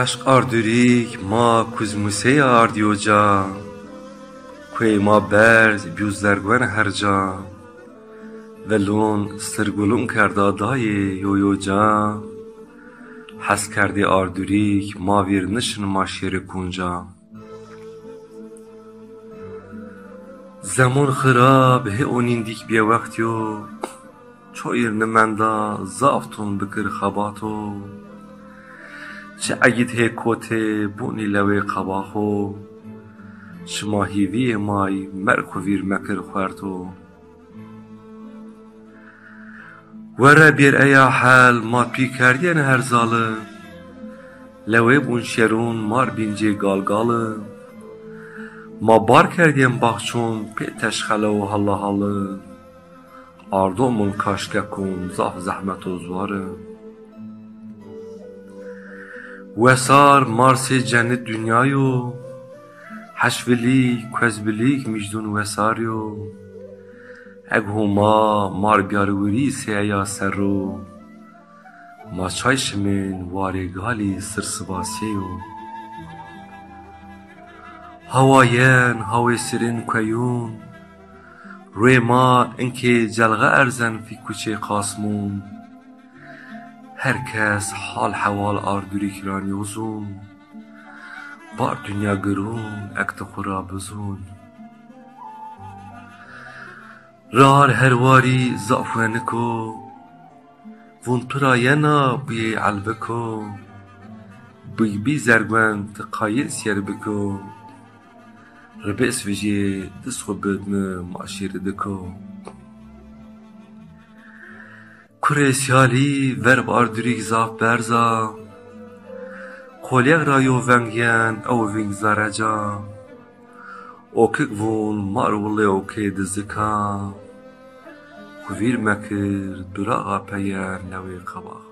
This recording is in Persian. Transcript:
عشق ئاردوریک ما کوزموسەی ئاردیۆجا کوێی ما بەرز بیوزەرگوەنە هەرجا ڤەلۆن سترگولوم کردا دایێ یۆیۆجا حەز کردێ ئاردوریک ماڤیر نشن ما شێرە کونجا زەمۆن خراب هێ ئۆنیندیک بێوەختیۆ چۆ ئێرنە مەندا زاڤتۆن بکر خەباتۆ چ ئەگید هێ کۆتێ بوونی لەوێ قەباخۆ چما هیڤیێ مای مەرکۆڤیر مەکر خوارتۆ وەرە بێر ئەیا حەل ما پیکاردیەنە هەرزاڵە لەوێ بوون شێرۆن مار بینجێ گاڵگاڵە ما بار کردیم باخچۆن پێ تەشخەلە و هەڵە هەڵە ئاردۆمون کاشکەکۆن زاف زەحمەتۆ زوارە وەسار مارسێ جەنت دونیایۆ حەشڤلیک کوێزبلیک میژدۆن وەساریۆ ئەگ هۆما مار بیارۆری سێیا سەرۆ ما چایشمێن وارێ گالی سرسڤاسیەیۆ هەوایەن هەوێ سرن کوێیۆن روێ ما ئەنکێ جەلغە ئەرزەن فی کوچێ قاسمۆن هەر کەس حاڵ حەواڵ ئاردوریکران یۆزۆن بار دونیا گرۆن ئەکتە خورا بزۆن رار هەرواری زاڤوێنکۆ ڤۆن تورا یەنا بویێ عەلبکۆ بووی بیزەرگوەن تە قایل سێر بکۆ ڕبێ سڤژێ دسخۆ بردنە ما شێرە دکۆ کورێ Kresjali ver bardrig zaf berza. Kolyer rayo vengen ew ving zareca. Okik vun mar vle okê dizika. Xwîr mekir duraxa peyer lewê qebaxa.